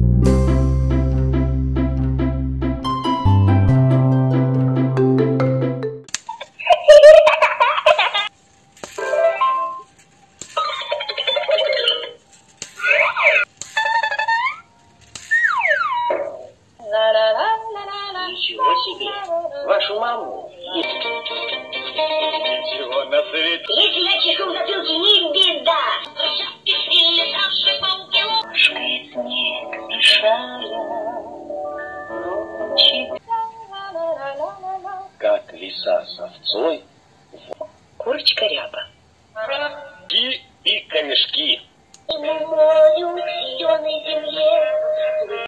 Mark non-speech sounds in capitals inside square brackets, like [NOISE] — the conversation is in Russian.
[LAUGHS] Ничего себе! Вашу маму! Как лиса с овцой, Курочка ряба. ки и корешки. И мою зеленой земле